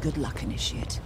Good luck, Initiate.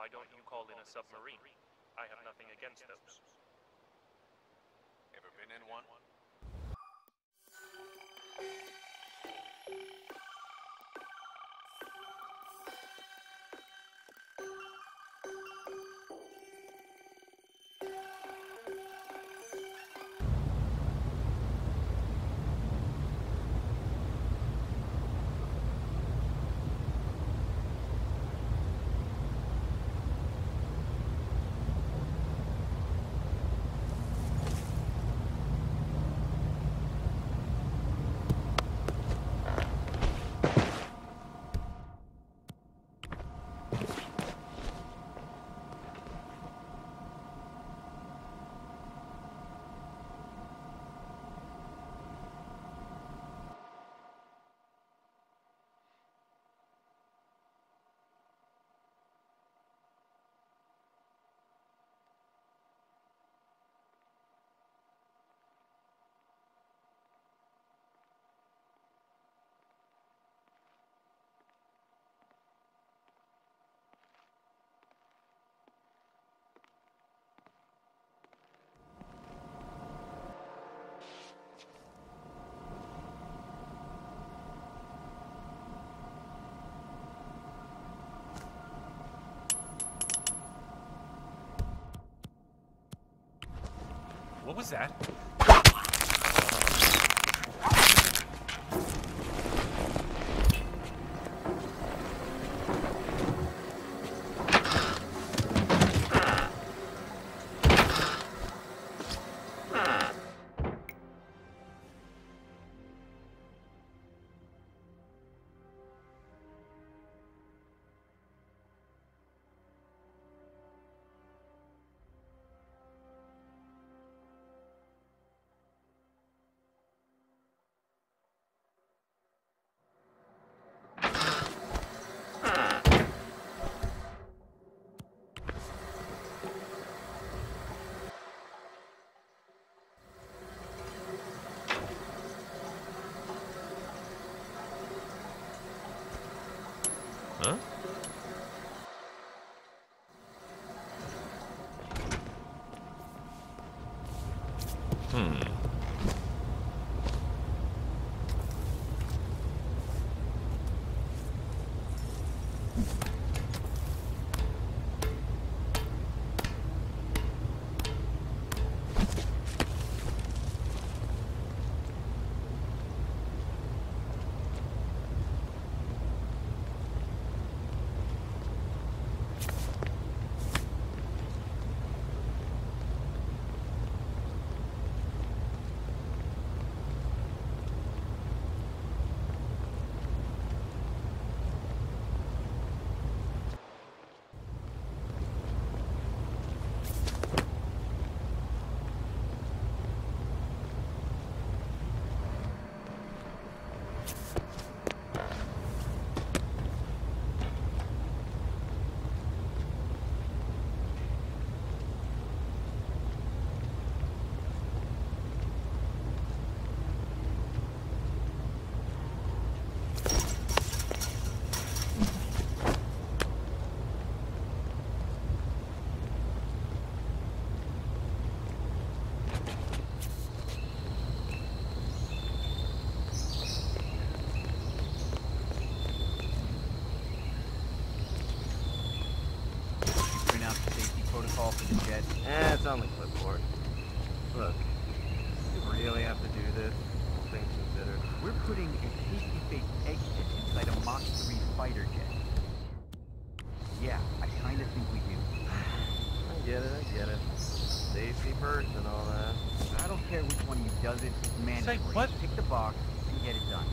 why don't you call in a submarine? I have nothing against those. Ever been in one? What was that? Fighter jet. Yeah, I kinda think we do. I get it, I get it. Safety first and all that. I don't care which one of you does it, it's mandatory. what? Pick the box and get it done.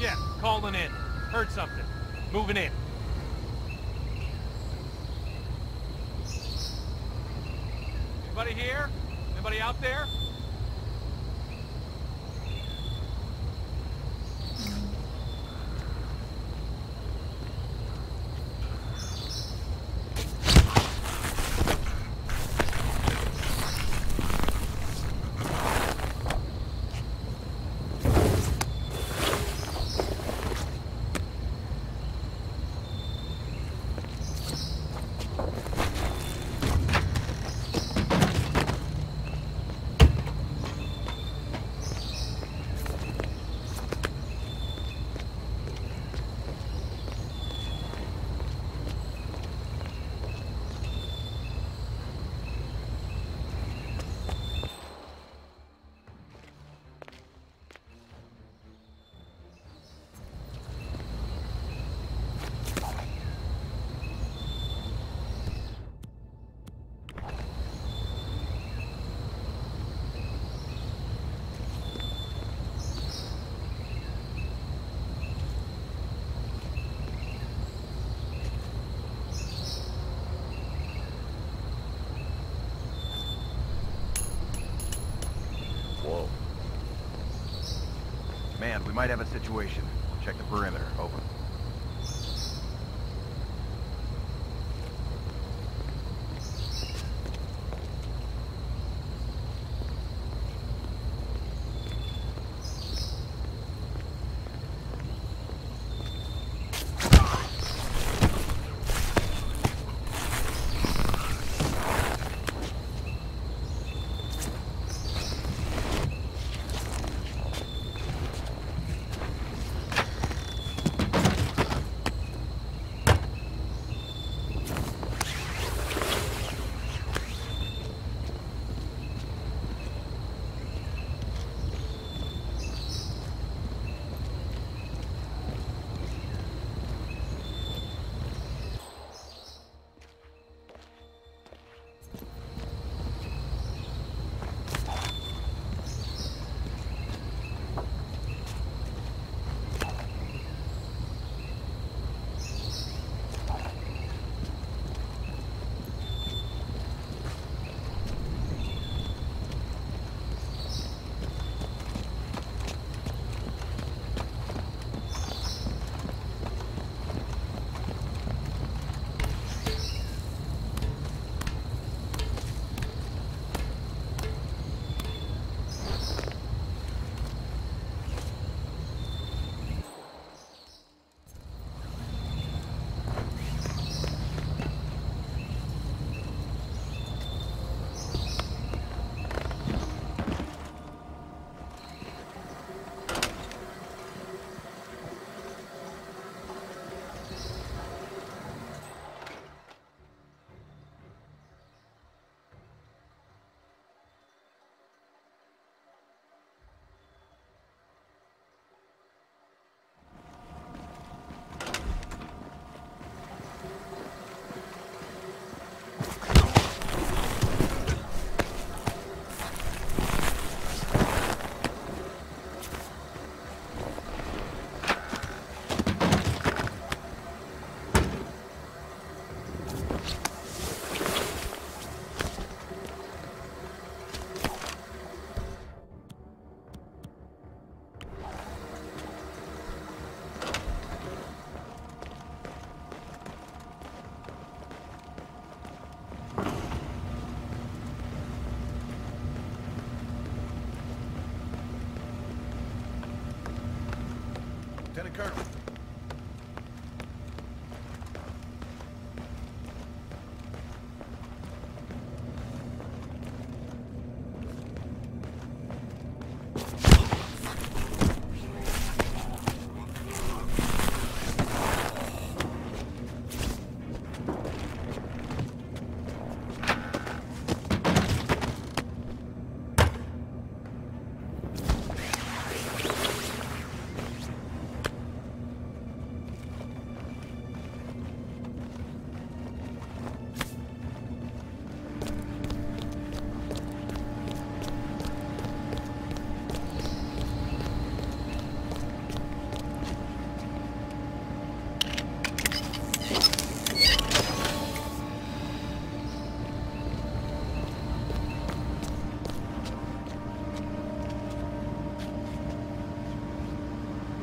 Yeah, calling in. Heard something. Moving in. Anybody here? Anybody out there? Whoa. Man, we might have a situation. Check the perimeter.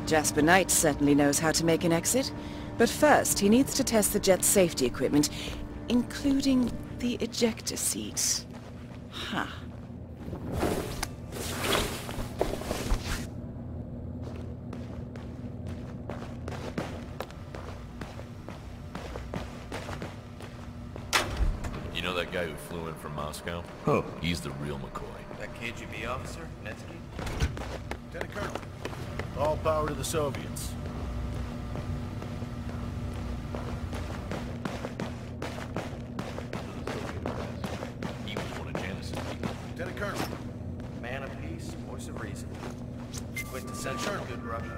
Jasper Knight certainly knows how to make an exit. But first, he needs to test the jet's safety equipment, including the ejector seat. Huh. You know that guy who flew in from Moscow? Who? He's the real McCoy. That KGB officer, Netsky? Lieutenant Colonel. All power to the Soviets. He was one of Janice's people. Lieutenant Colonel. Man of peace, voice of reason. Quintessential good Russian.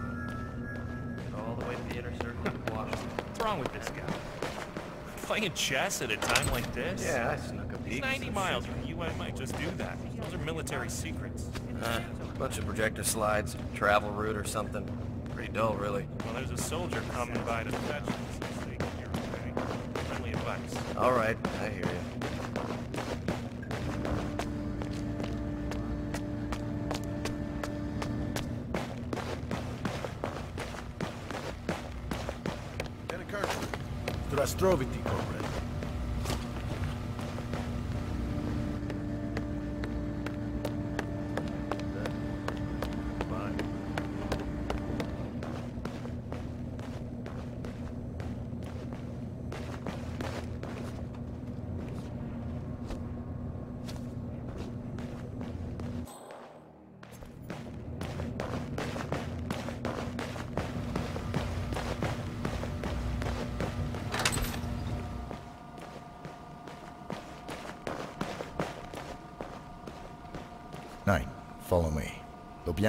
All the way to the inner circle of Washington. What's wrong with this guy? Playing chess at a time like this? Yeah, I snuck a peek. 90 miles from I might just do that. Those are military secrets. Uh, bunch of projector slides, travel route or something. Pretty dull, really. Well, there's a soldier coming by to fetch us. He's taking your. Friendly advice. All right, I hear you. Lieutenant Colonel. Strastroviti, comrade.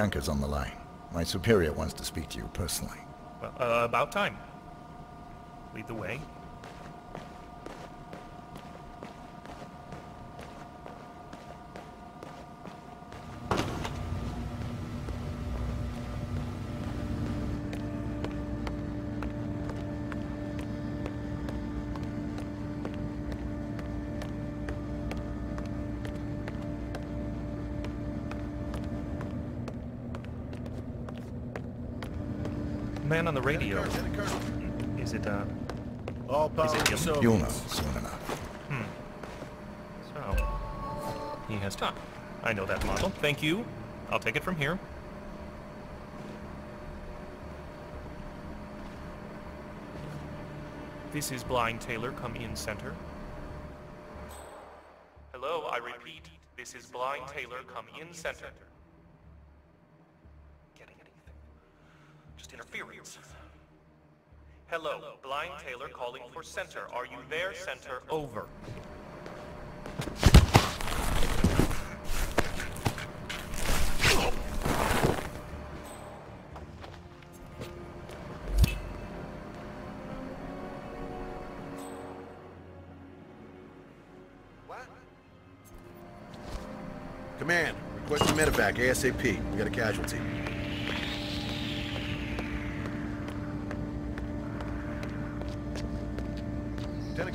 Lubyanka's on the line. My superior wants to speak to you personally. Well, uh, about time. Lead the way. Man on the radio. Is it, uh, All power it him? You'll know soon enough. so? He has time. I know that model. Thank you. I'll take it from here. This is Blind Taylor, come in center. Hello, I repeat, this is Blind Taylor, come in center. Taylor calling for center. Are you there, center? Over. Command, requesting medevac ASAP. We got a casualty.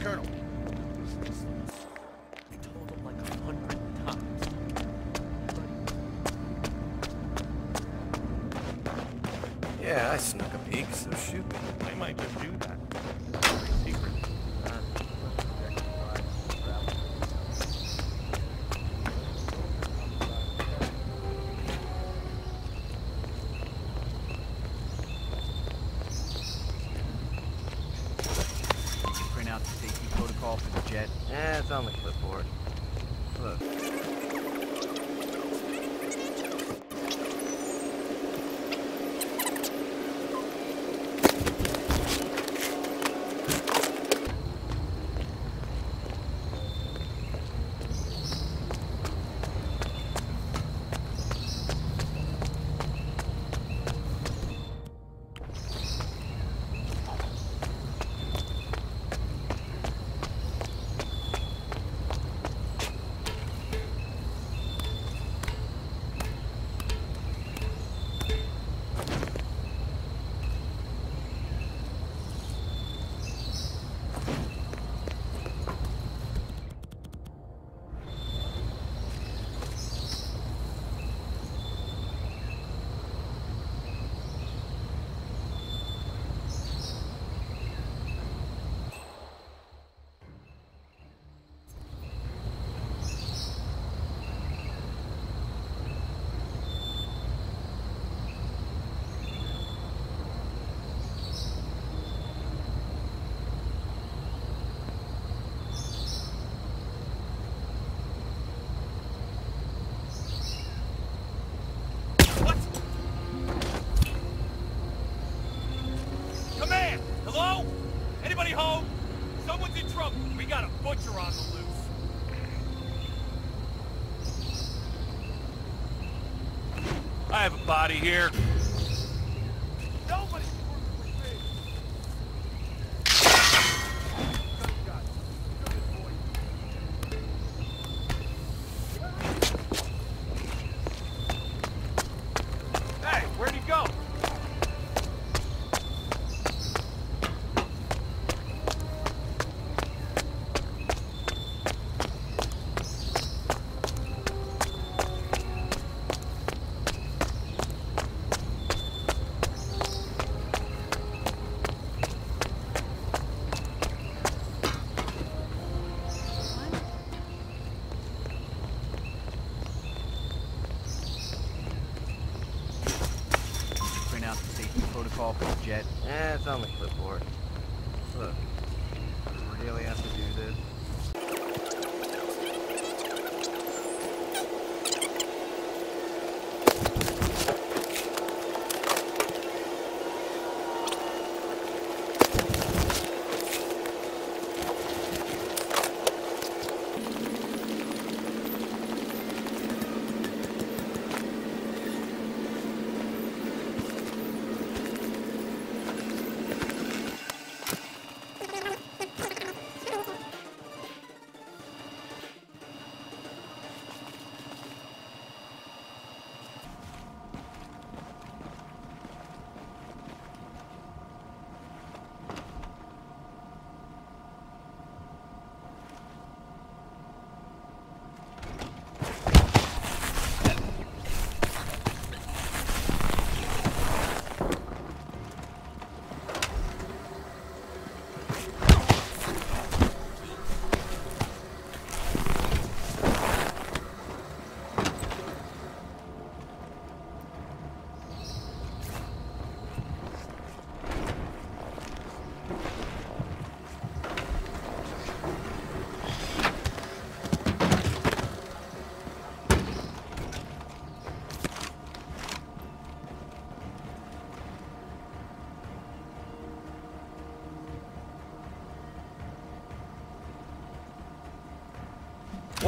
Colonel. A body here.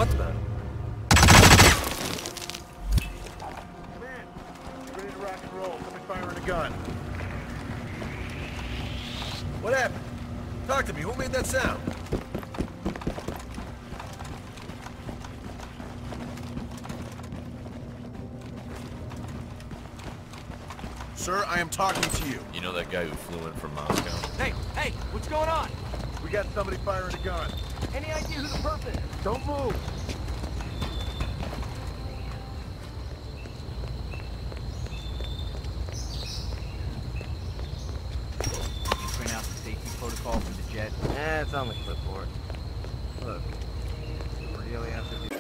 What's that? Command, ready to rock and roll. Somebody firing a gun. What happened? Talk to me. Who made that sound? Sir, I am talking to you. You know that guy who flew in from Moscow? Hey, hey, what's going on? We got somebody firing a gun. Any idea who the perp is? Don't move. Print out the safety protocol for the jet. Eh, it's on the clipboard. Look, we really have to do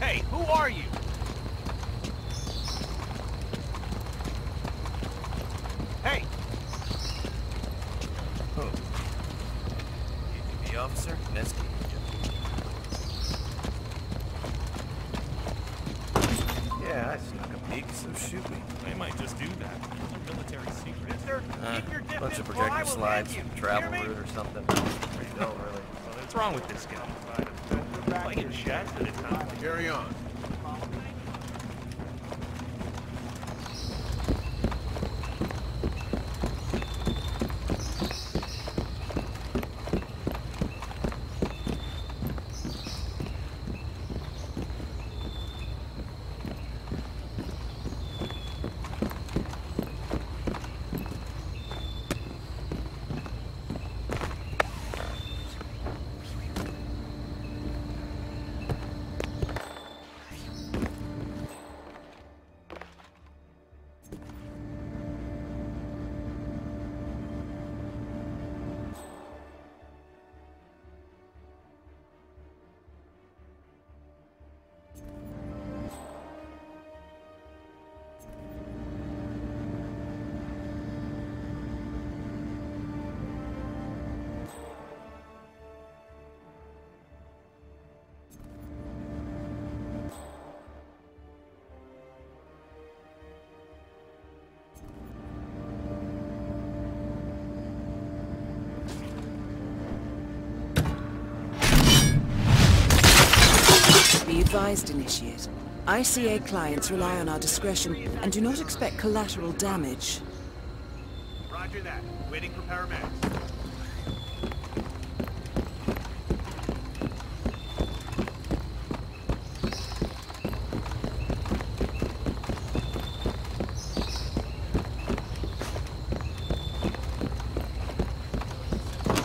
Hey, who are you? Hey, ATV officer, Nesky. Yeah, I snuck a peek, so shoot me. They might just do that. Military secret. Mister, Uh, keep your distance bunch of or I projector will slides, end you. travel Hear me? route or something. Pretty dull, really. What's wrong with this guy? Playing chess at a time. Carry on. Advised, Initiate. ICA clients rely on our discretion and do not expect collateral damage. Roger that. Waiting for paramedics.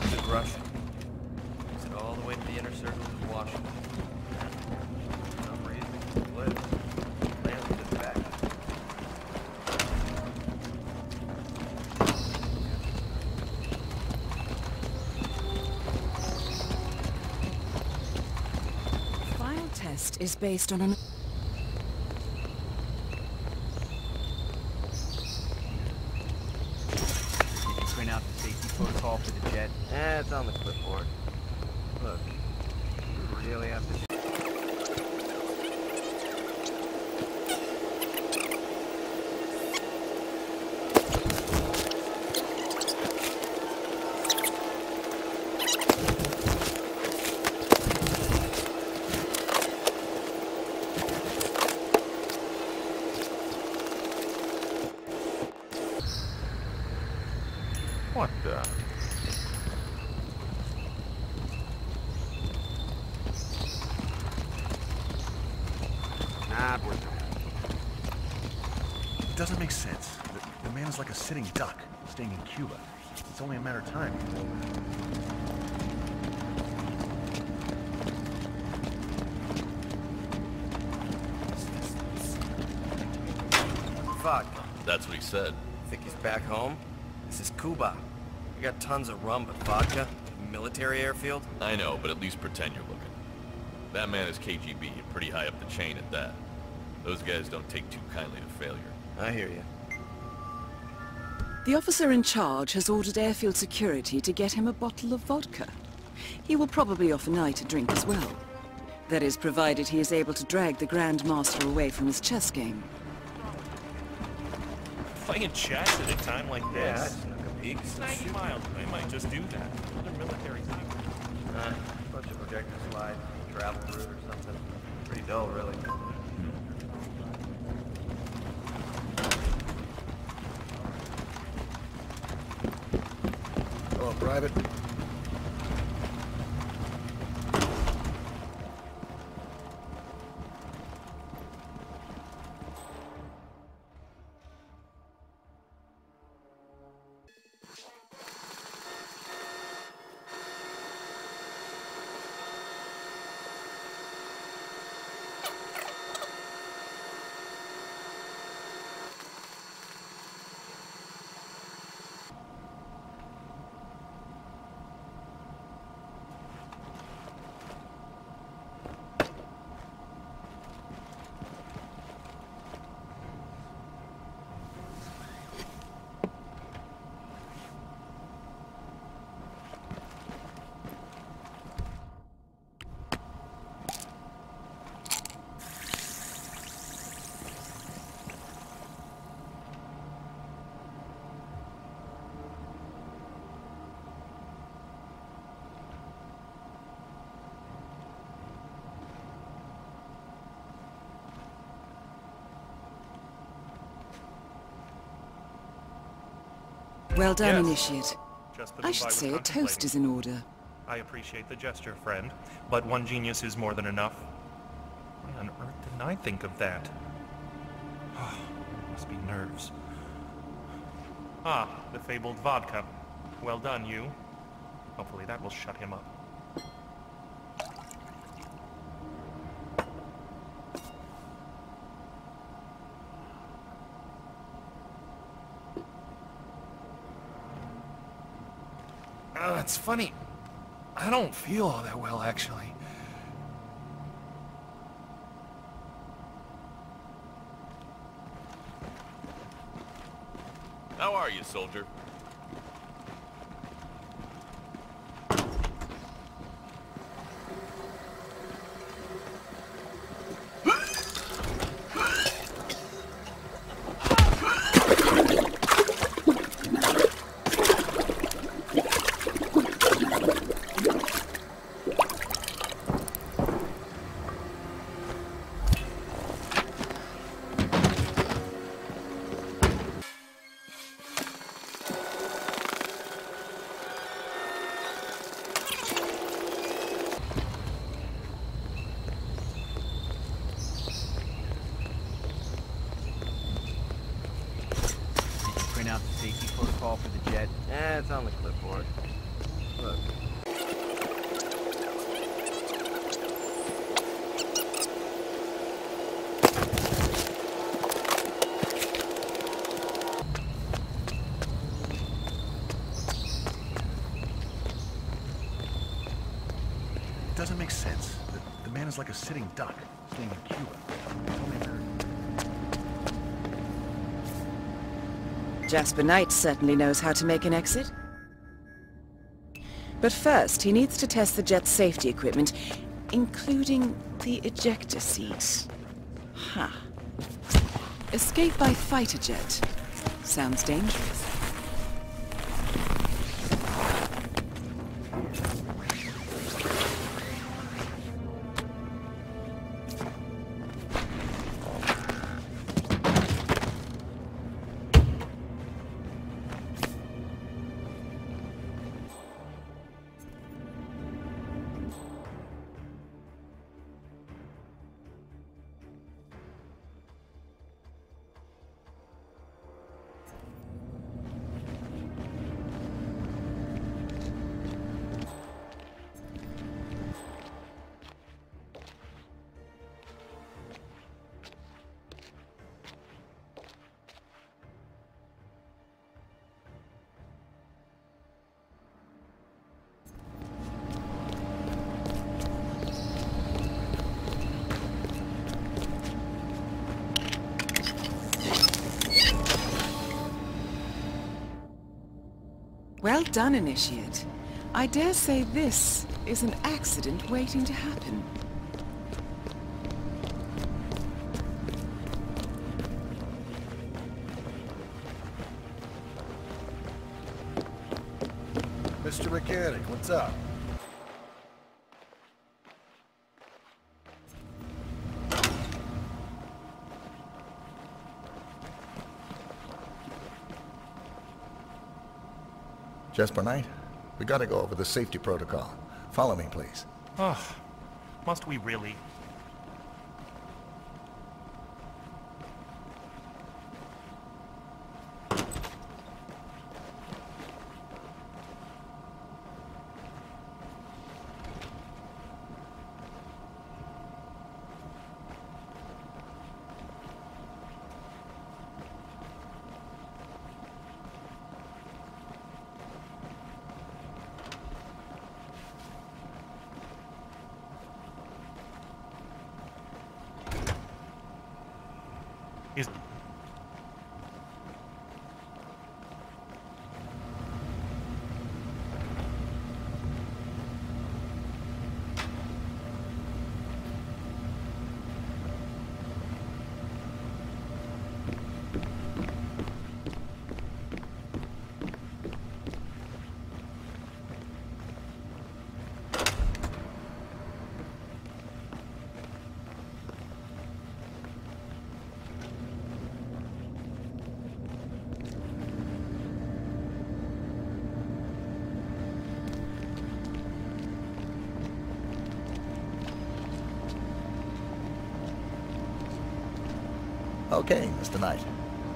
Good rush. Makes it all the way to the inner circle of Washington. For some reason, Blitz lands with his back. File test based on an... Did you print out the safety protocol for the jet? Eh, it's on the clipboard. Look, you really have to do What the? Not worth it. It doesn't make sense. The, the man is like a sitting duck, staying in Cuba. It's only a matter of time. Fuck. That's what he said. Think he's back home? This is Cuba. We got tons of rum, but vodka? Military airfield? I know, but at least pretend you're looking. That man is KGB, and pretty high up the chain at that. Those guys don't take too kindly to failure. I hear you. The officer in charge has ordered airfield security to get him a bottle of vodka. He will probably offer Knight a drink as well. That is, provided he is able to drag the Grand Master away from his chess game. Playing chess at a time like Yeah, this? snuck a peek. It's 90 miles. I might just do that. Other military things. Uh, bunch of projector slides, travel route or something. Pretty dull, really. Hello, Private. Well done, Yes. Initiate. I should say a toast is in order. I appreciate the gesture, friend, but one genius is more than enough. Why on earth didn't I think of that? Oh, Must be nerves. Ah, the fabled vodka. Well done, you. Hopefully that will shut him up. Uh, it's funny. I don't feel all that well, actually. How are you, soldier? Doesn't sense. The, the man is like a sitting duck, staying in Cuba. Jasper Knight certainly knows how to make an exit. But first, he needs to test the jet's safety equipment, including the ejector seat. Huh. Escape by fighter jet. Sounds dangerous. Well done, Initiate. I dare say this is an accident waiting to happen. Mr. Mechanic, what's up? Jasper Knight, we gotta go over the safety protocol. Follow me, please. Ugh. Must we really? Is Okay, Mr. Knight.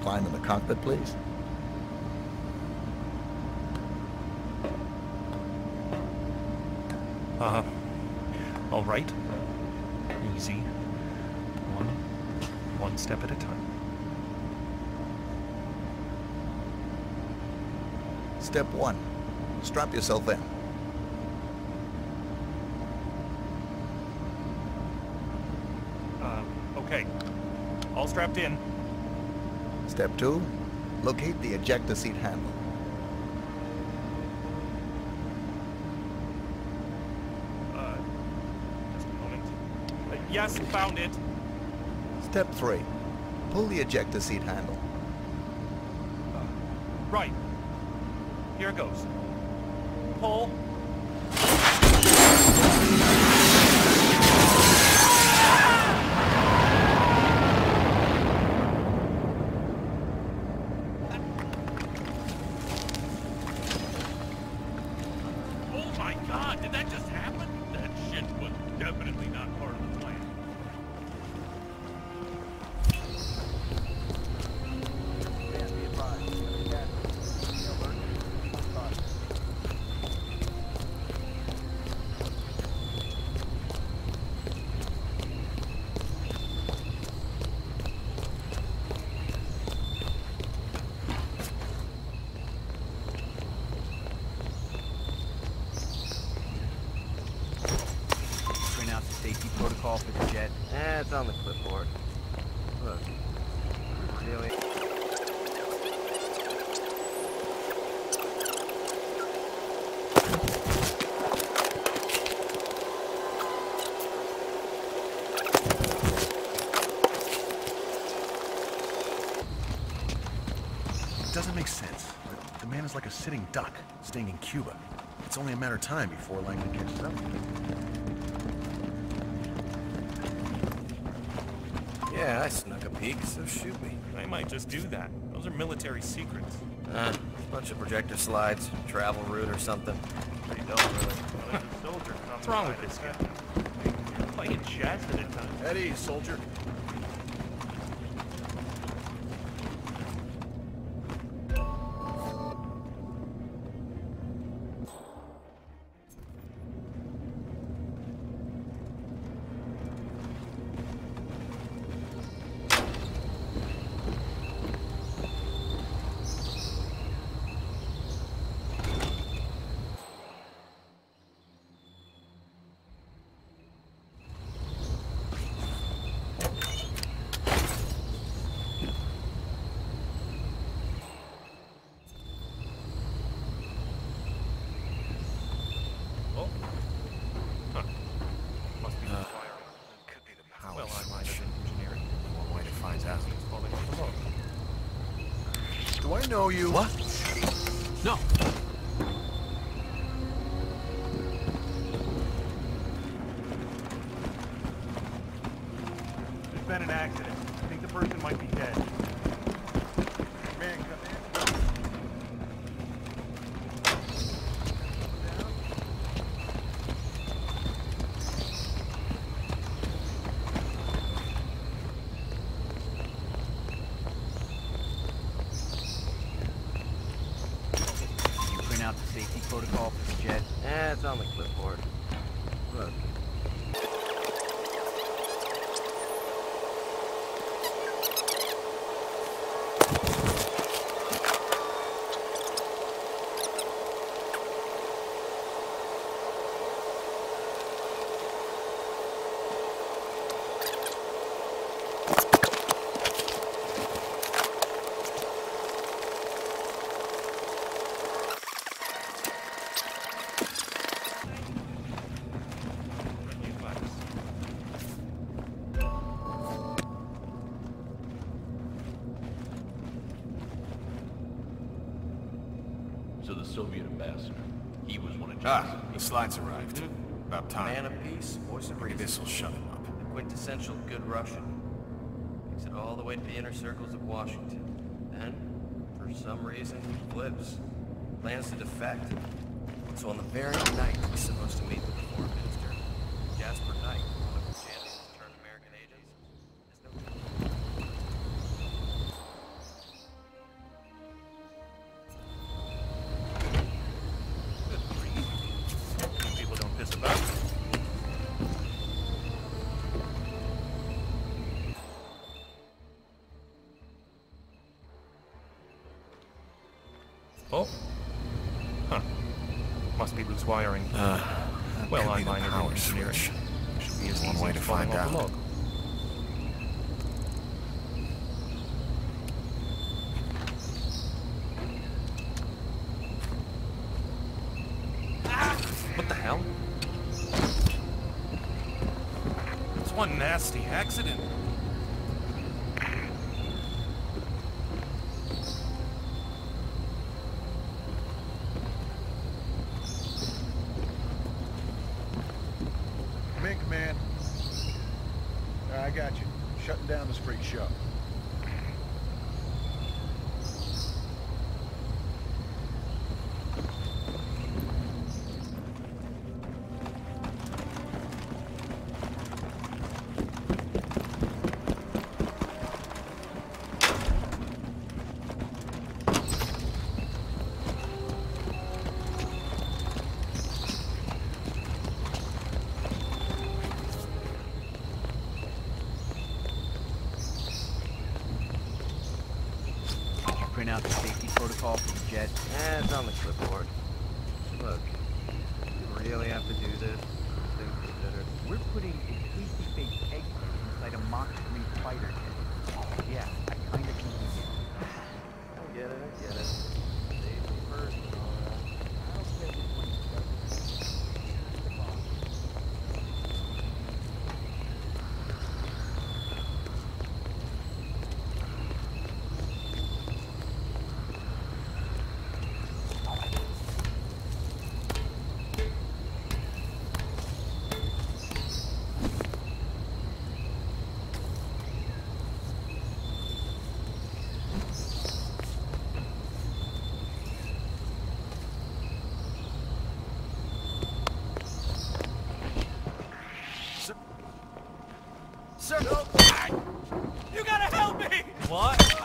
Climb in the cockpit, please. Uh, huh. all right. Easy. One, one step at a time. Step one. Strap yourself in. Uh, okay. Strapped in. Step two. Locate the ejector seat handle. Uh, just a moment. Uh, yes, found it. Step three. Pull the ejector seat handle. Right. Here it goes. Pull. Oh my god, did that just happen? That shit was definitely not part of the plan. Stand be advised. Got the alert. it's on the clipboard. Look, we really... It doesn't make sense. The- The man is like a sitting duck, staying in Cuba. It's only a matter of time before Langley catches up. Yeah, I snuck a peek, so shoot me. I might just do that. Those are military secrets. Uh, bunch of projector slides, travel route or something. Pretty dull, really. What's wrong with this guy? Playing chess at a time. Eddie, soldier. Know you? What? No. There's been an accident. I think the person might be dead. Man, come in. Did you print out the safety protocol for the jet? Eh, it's on the clipboard. Look. New class. So the Soviet ambassador, he was one of Ah, Slides arrived. About time. Man of peace, voice of reason. this'll shut him up. The quintessential good Russian. Makes it all the way to the inner circles of Washington. Then, for some reason, he flips. Plans to defect. So on the very night he's supposed to meet the wiring. Uh, well, I'm the minored in power engineering. Should be as One easy way to find out. log. What the hell? It's one nasty accident. Come in, Command. I got you. Shutting down this freak show. Did you print out the safety protocol for the jet? Eh, it's on the clipboard. Look, you really have to do this. Things considered. We're putting a tasty baked egg inside inside a Mach 3 fighter jet. Yeah, I kinda think we did. I get it, I get it. Safety first and all that. Sir! You gotta help me! What?